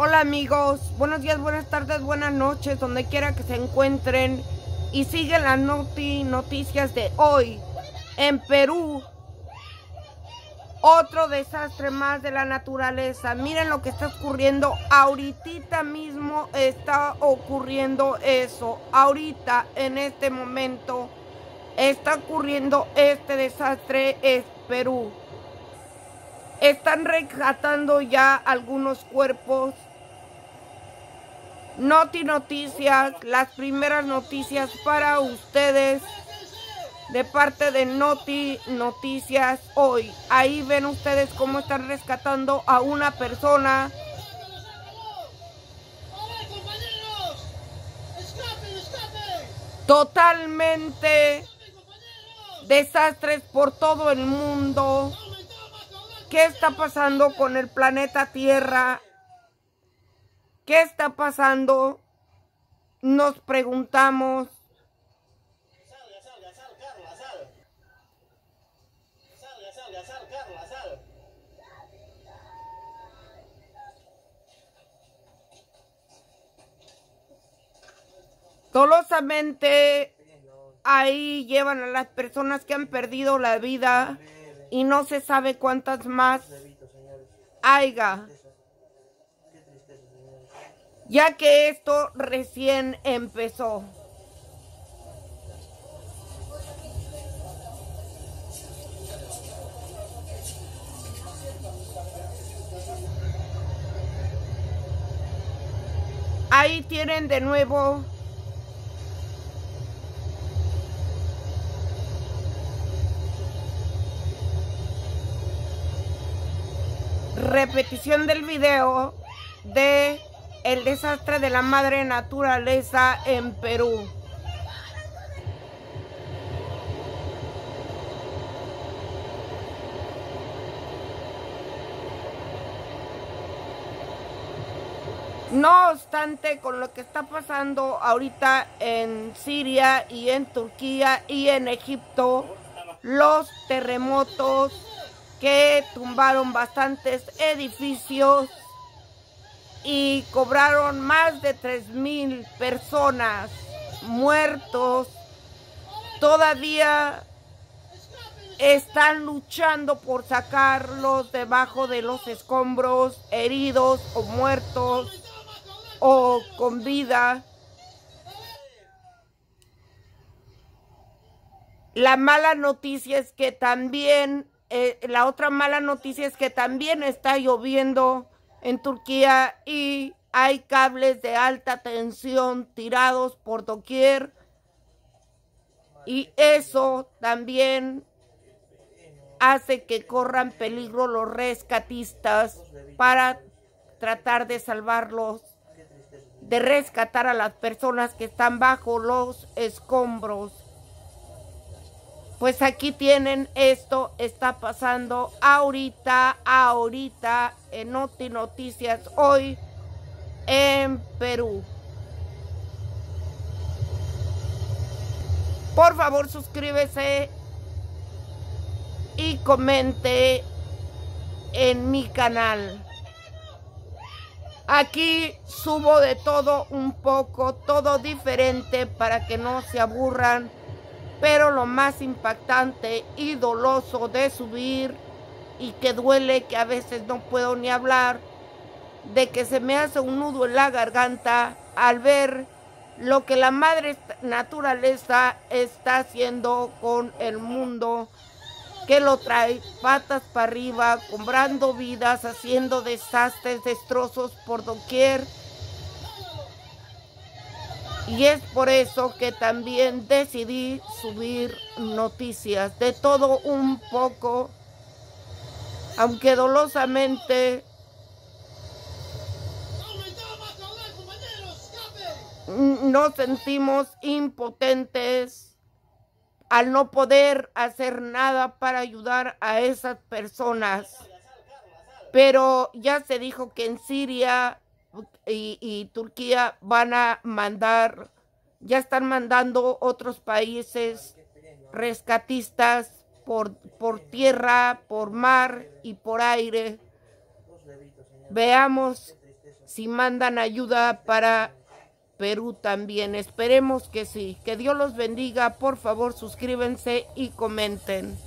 Hola amigos, buenos días, buenas tardes, buenas noches, donde quiera que se encuentren y siguen las noti noticias de hoy. En Perú, otro desastre más de la naturaleza. Miren lo que está ocurriendo. Ahorita mismo está ocurriendo eso. Ahorita, en este momento, está ocurriendo este desastre en Perú. Están rescatando ya algunos cuerpos Noti Noticias, las primeras noticias para ustedes de parte de Noti Noticias hoy. Ahí ven ustedes cómo están rescatando a una persona. Totalmente desastres por todo el mundo. ¿Qué está pasando con el planeta Tierra? ¿Qué está pasando? Nos preguntamos. Dolosamente ahí llevan a las personas que han perdido la vida y no se sabe cuántas más haya ya que esto recién empezó. Ahí tienen de nuevo repetición del video de el desastre de la madre naturaleza en Perú. No obstante, con lo que está pasando ahorita en Siria y en Turquía y en Egipto, los terremotos que tumbaron bastantes edificios y cobraron más de tres mil personas muertos. Todavía están luchando por sacarlos debajo de los escombros, heridos o muertos o con vida. La mala noticia es que también, eh, la otra mala noticia es que también está lloviendo en Turquía y hay cables de alta tensión tirados por doquier y eso también hace que corran peligro los rescatistas para tratar de salvarlos, de rescatar a las personas que están bajo los escombros. Pues aquí tienen esto, está pasando ahorita, ahorita en Noti Noticias hoy en Perú. Por favor suscríbese y comente en mi canal. Aquí subo de todo un poco, todo diferente para que no se aburran pero lo más impactante y doloso de subir y que duele que a veces no puedo ni hablar, de que se me hace un nudo en la garganta al ver lo que la madre naturaleza está haciendo con el mundo, que lo trae patas para arriba, comprando vidas, haciendo desastres, destrozos por doquier y es por eso que también decidí subir noticias de todo un poco, aunque dolosamente nos sentimos impotentes al no poder hacer nada para ayudar a esas personas. Pero ya se dijo que en Siria y, Turquía van a mandar, ya están mandando otros países rescatistas por, por tierra, por mar y por aire. Veamos si mandan ayuda para Perú también. Esperemos que sí. Que Dios los bendiga. Por favor, suscríbanse y comenten.